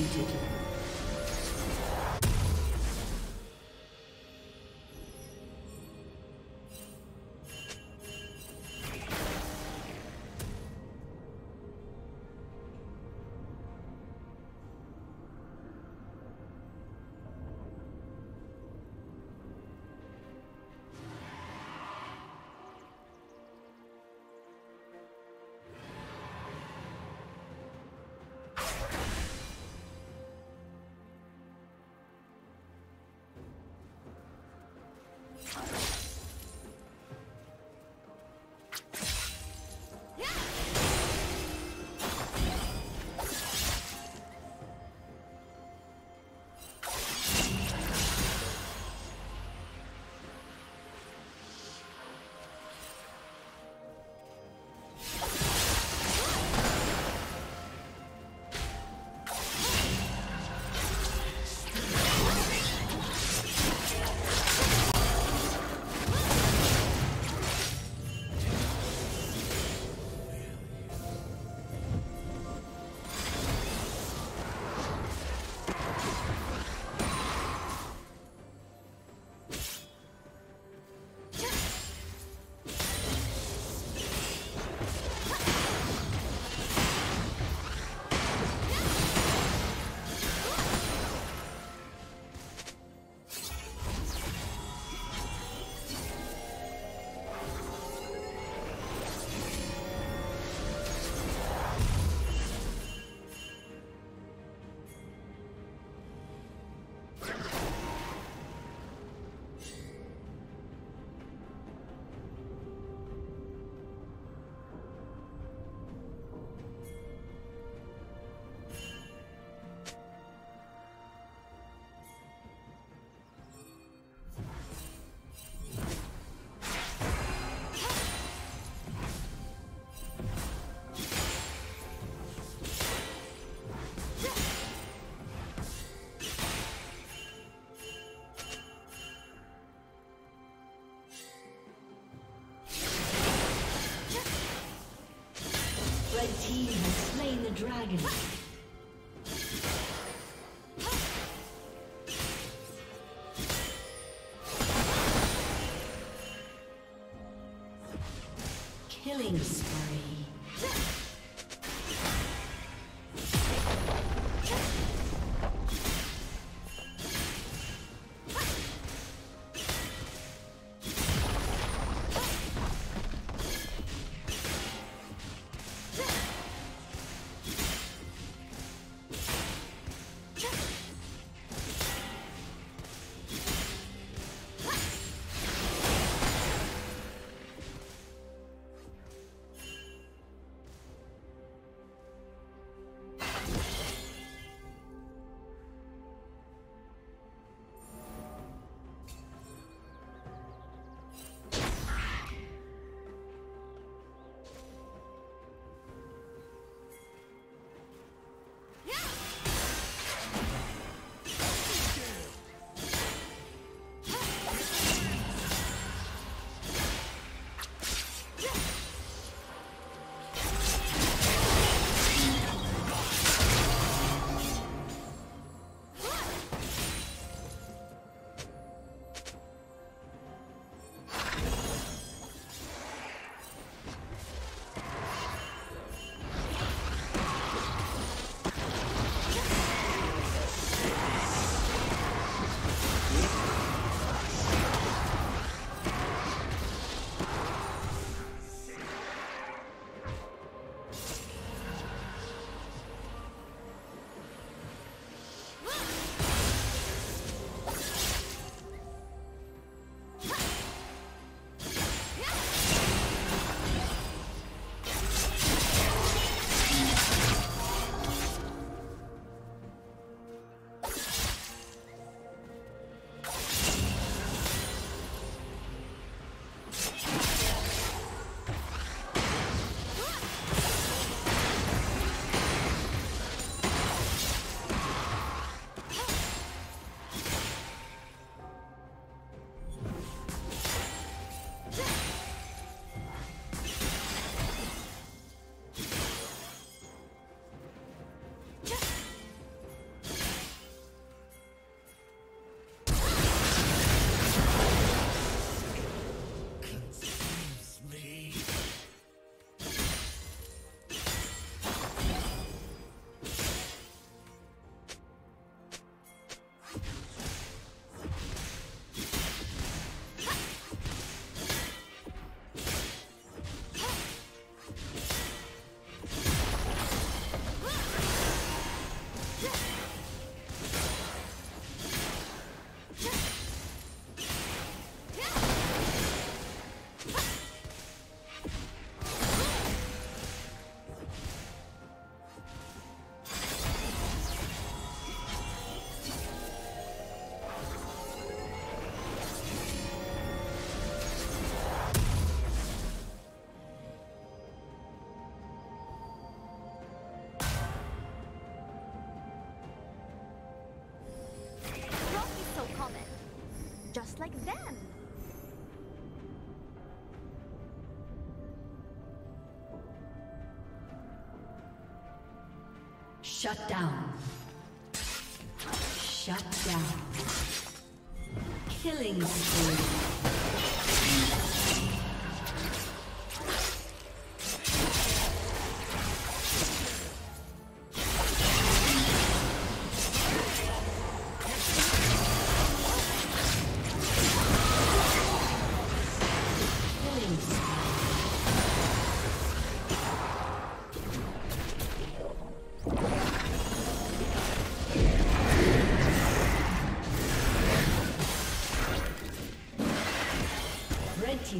defeated. Executed. dragon. Killing Shut down. Shut down. Killing spree.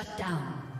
Shut down.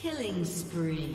Killing spree.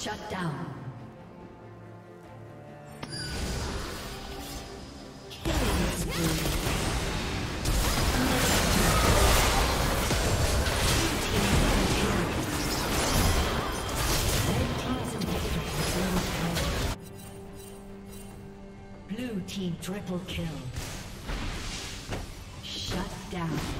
Shut down. Blue team triple kill. Shut down.